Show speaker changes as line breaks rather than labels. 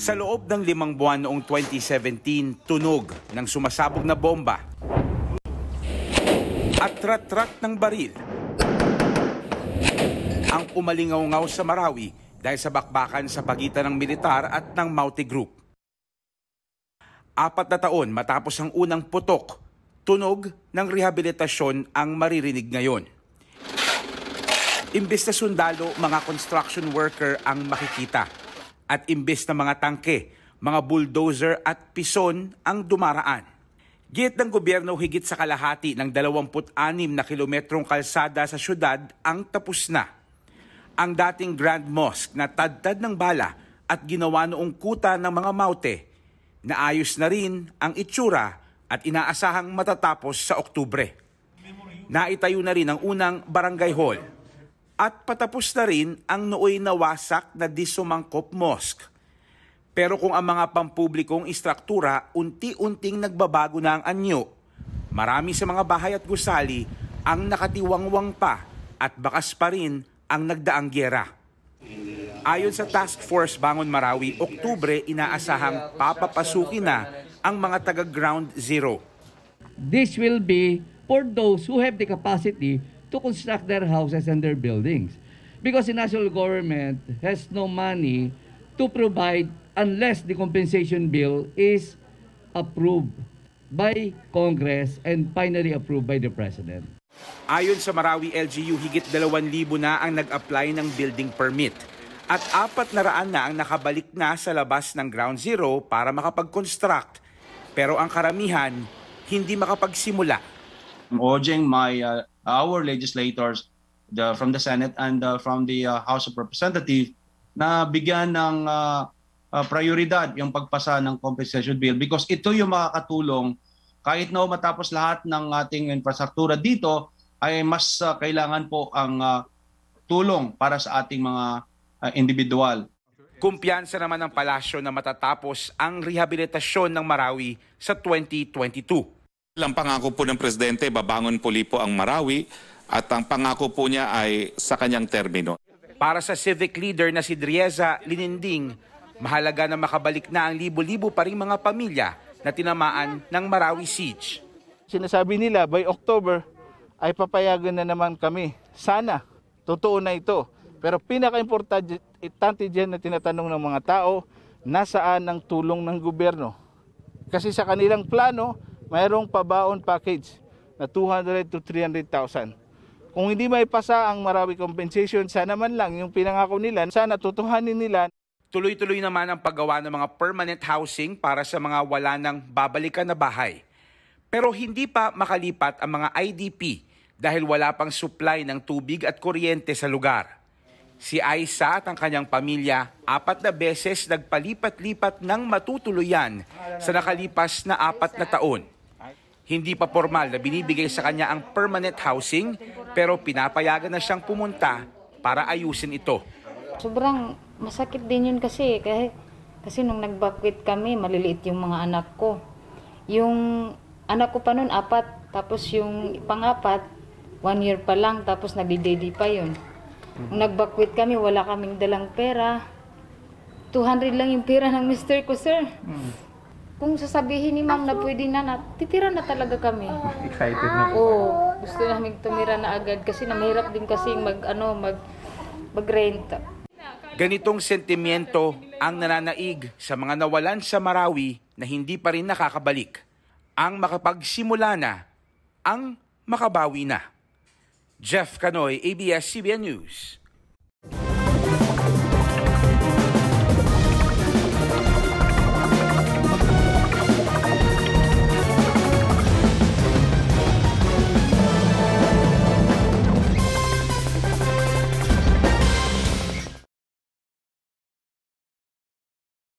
Sa loob ng limang buwan noong 2017, tunog ng sumasabog na bomba at trat-trat ng baril ang umalingaw-ngaw sa Marawi dahil sa bakbakan sa pagitan ng militar at ng Maute Group. Apat na taon matapos ang unang putok, tunog ng rehabilitasyon ang maririnig ngayon. Imbes na sundalo, mga construction worker ang makikita. At imbes na mga tangke, mga bulldozer at pison ang dumaraan. Git ng gobyerno higit sa kalahati ng 26 na kilometrong kalsada sa syudad ang tapos na. Ang dating Grand Mosque na tadtad ng bala at ginawa noong kuta ng mga maute, naayos na rin ang itsura at inaasahang matatapos sa Oktubre. Naitayo na rin ang unang barangay hall at patapos na rin ang nooy nawasak na Disumangkop Mosque. Pero kung ang mga pampublikong istruktura unti-unting nagbabago na ang anyo, marami sa mga bahay at gusali ang nakatiwangwang pa at bakas pa rin ang nagdaang gyera. Ayon sa Task Force Bangon Marawi, Oktubre inaasahang papapasukin na ang mga taga Ground Zero.
This will be for those who have the capacity to construct their houses and their buildings. Because the national government has no money to provide unless the compensation bill is approved by Congress and finally approved by the President.
Ayon sa Marawi LGU, higit 2,000 na ang nag-apply ng building permit at apat na raan na ang nakabalik na sa labas ng Ground Zero para makapag-construct. Pero ang karamihan, hindi makapagsimula.
I'm urging my uh, our legislators the, from the Senate and uh, from the uh, House of Representatives na bigyan ng uh, uh, prioridad yung pagpasa ng compensation bill because ito yung makakatulong kahit na matapos lahat ng ating infrastruktura dito ay mas uh, kailangan po ang uh, tulong para sa ating mga uh, individual.
Kumpiyansa naman ng palasyo na matatapos ang rehabilitasyon ng Marawi sa 2022.
Ang pangako po ng Presidente, babangon puli po ang Marawi at ang pangako po niya ay sa kanyang termino.
Para sa civic leader na si Drieza Lininding, mahalaga na makabalik na ang libo-libo pa ring mga pamilya na tinamaan ng Marawi Siege.
Sinasabi nila by October ay papayagan na naman kami. Sana, totoo na ito. Pero pinaka-importante dyan na tinatanong ng mga tao, nasaan ang tulong ng gobyerno? Kasi sa kanilang plano, mayroong pabaon package na 200 to 300,000. Kung hindi may pasa ang Marawi compensation, sana man lang yung pinangako nila, sana tutuhanin nila.
Tuloy-tuloy naman ang paggawa ng mga permanent housing para sa mga wala nang babalikan na bahay. Pero hindi pa makalipat ang mga IDP dahil wala pang supply ng tubig at kuryente sa lugar. Si Aisa at ang kanyang pamilya apat na beses nagpalipat-lipat ng matutuluyan sa nakalipas na apat na taon. Hindi pa formal na binibigay sa kanya ang permanent housing pero pinapayagan na siyang pumunta para ayusin ito.
Sobrang masakit din yun kasi, kasi, kasi nung nag-backwit kami, maliliit yung mga anak ko. Yung anak ko pa noon, apat. Tapos yung pangapat, one year pa lang, tapos nagdi-daddy pa yun. Nung nag-backwit kami, wala kaming dalang pera. 200 lang yung pera ng mister ko, sir. Kung sasabihin ni ma'am na pwede na na, titira na talaga kami.
Excited na.
Oo, gusto namin tumira na agad kasi namahirap din kasi mag, ano, mag, mag-rent.
Ganitong sentimiento ang nananaig sa mga nawalan sa Marawi na hindi pa rin nakakabalik. Ang makapagsimula na, ang makabawi na. Jeff Canoy, ABS-CBN News.